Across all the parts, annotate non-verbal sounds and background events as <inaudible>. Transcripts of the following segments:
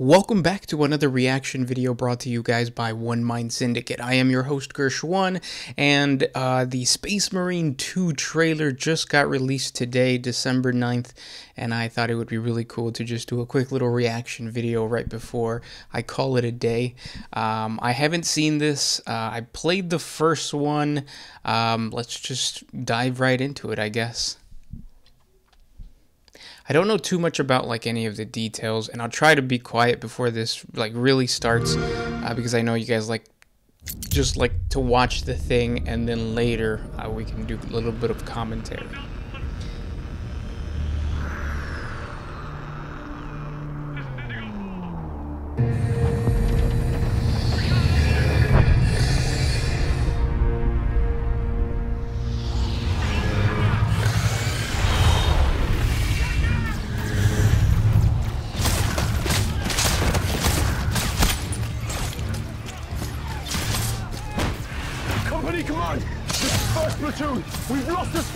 Welcome back to another reaction video brought to you guys by One Mind Syndicate. I am your host Gershwin, and uh, the Space Marine 2 trailer just got released today, December 9th, and I thought it would be really cool to just do a quick little reaction video right before I call it a day. Um, I haven't seen this. Uh, I played the first one. Um, let's just dive right into it, I guess. I don't know too much about like any of the details, and I'll try to be quiet before this like really starts, uh, because I know you guys like just like to watch the thing, and then later uh, we can do a little bit of commentary.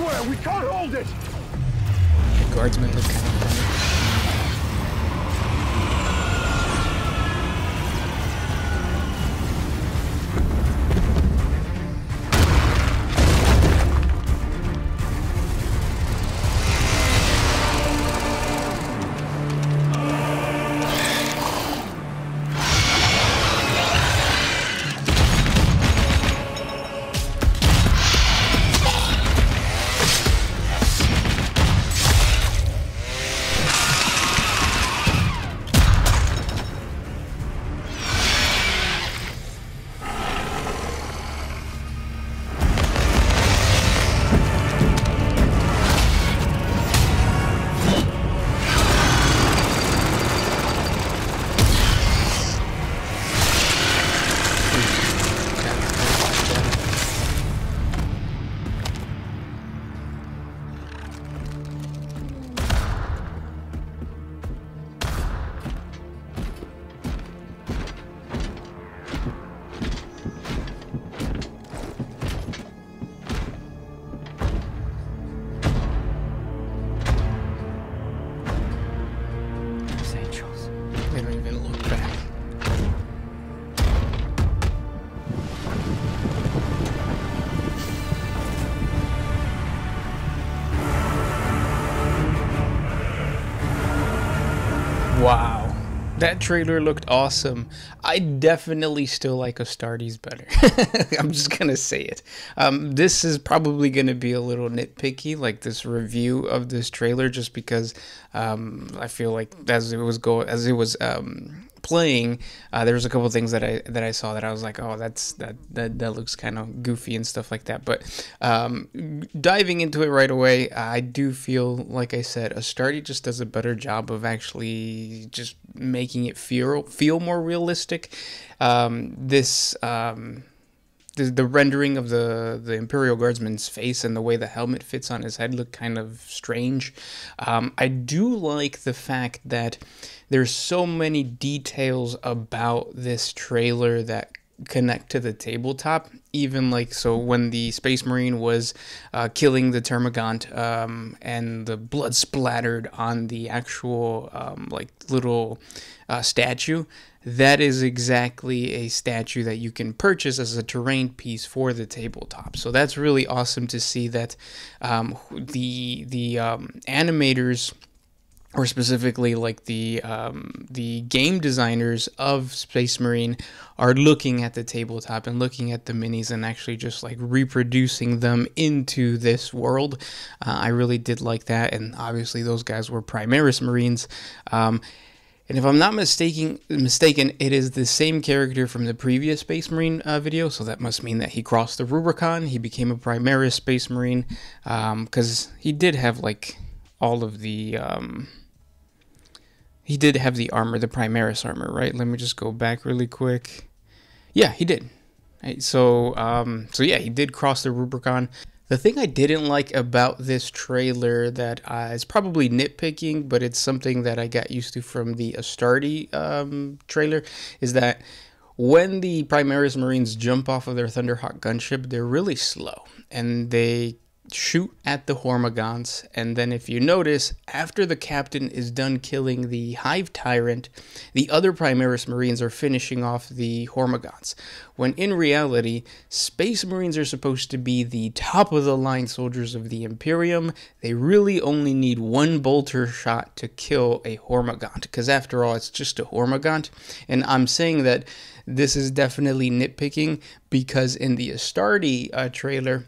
Square! We can't hold it! The guardsmen look Wow. That trailer looked awesome. I definitely still like Astartes better. <laughs> I'm just gonna say it. Um, this is probably gonna be a little nitpicky, like this review of this trailer, just because um, I feel like as it was go as it was um, playing, uh, there was a couple things that I that I saw that I was like, oh, that's that that, that looks kind of goofy and stuff like that. But um, diving into it right away, I do feel like I said, Astarte just does a better job of actually just making it feel feel more realistic. Um, this. Um, the, the rendering of the, the Imperial Guardsman's face and the way the helmet fits on his head look kind of strange. Um, I do like the fact that there's so many details about this trailer that connect to the tabletop even like so when the space marine was uh, killing the termagant um, and the blood splattered on the actual um, like little uh, statue that is exactly a statue that you can purchase as a terrain piece for the tabletop. So that's really awesome to see that um, the the um, animators or specifically like the um, the game designers of Space Marine are looking at the tabletop and looking at the minis and actually just like reproducing them into this world. Uh, I really did like that, and obviously those guys were Primaris Marines. Um, and if I'm not mistaken, mistaken, it is the same character from the previous Space Marine uh, video, so that must mean that he crossed the Rubicon. He became a Primaris Space Marine because um, he did have like all of the. He did have the armor, the Primaris armor, right? Let me just go back really quick. Yeah, he did. So, um, so yeah, he did cross the Rubicon. The thing I didn't like about this trailer that uh, is probably nitpicking, but it's something that I got used to from the Astarte um, trailer, is that when the Primaris Marines jump off of their Thunderhawk gunship, they're really slow and they shoot at the Hormagaunts, and then if you notice, after the captain is done killing the Hive Tyrant, the other Primaris Marines are finishing off the Hormagaunts. When in reality, Space Marines are supposed to be the top of the line soldiers of the Imperium. They really only need one bolter shot to kill a Hormagaunt, because after all, it's just a Hormagaunt. And I'm saying that this is definitely nitpicking because in the Astartes uh, trailer,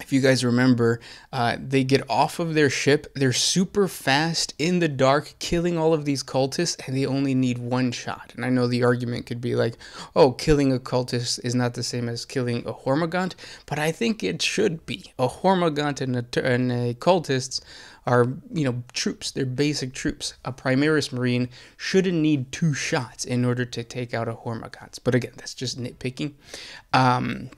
if you guys remember, uh, they get off of their ship. They're super fast in the dark, killing all of these cultists, and they only need one shot. And I know the argument could be like, oh, killing a cultist is not the same as killing a Hormagaunt, but I think it should be. A Hormagaunt and a, and a cultists are, you know, troops. They're basic troops. A Primaris Marine shouldn't need two shots in order to take out a Hormagaunt. But again, that's just nitpicking. Um,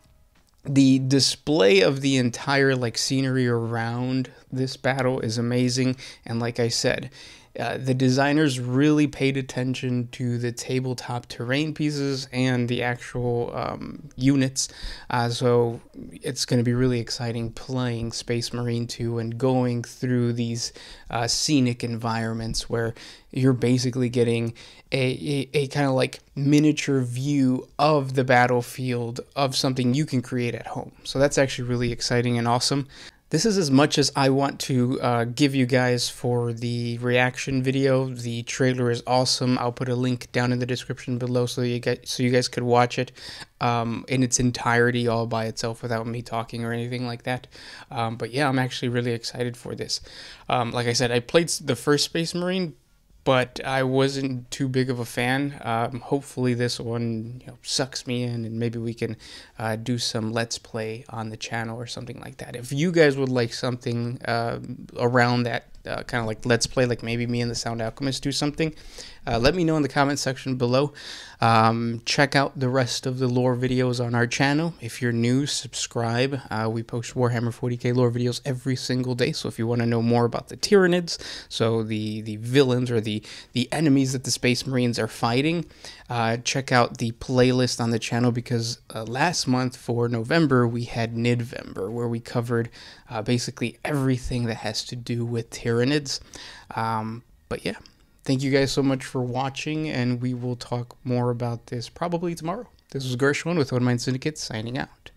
the display of the entire like scenery around this battle is amazing and like i said uh, the designers really paid attention to the tabletop terrain pieces and the actual um, units. Uh, so it's going to be really exciting playing Space Marine 2 and going through these uh, scenic environments where you're basically getting a, a, a kind of like miniature view of the battlefield of something you can create at home. So that's actually really exciting and awesome. This is as much as I want to uh, give you guys for the reaction video. The trailer is awesome. I'll put a link down in the description below so you get so you guys could watch it um, in its entirety, all by itself, without me talking or anything like that. Um, but yeah, I'm actually really excited for this. Um, like I said, I played the first Space Marine but I wasn't too big of a fan. Um, hopefully, this one you know, sucks me in, and maybe we can uh, do some let's play on the channel or something like that. If you guys would like something uh, around that uh, kind of like let's play, like maybe me and the Sound Alchemist do something, uh, let me know in the comment section below. Um, check out the rest of the lore videos on our channel. If you're new, subscribe. Uh, we post Warhammer 40k lore videos every single day. So if you want to know more about the Tyranids, so the the villains or the the enemies that the Space Marines are fighting, uh, check out the playlist on the channel because uh, last month for November we had Nidvember where we covered uh, basically everything that has to do with Tyranids. Um, but yeah, thank you guys so much for watching, and we will talk more about this probably tomorrow. This was Gershwin with One Mind Syndicate signing out.